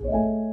you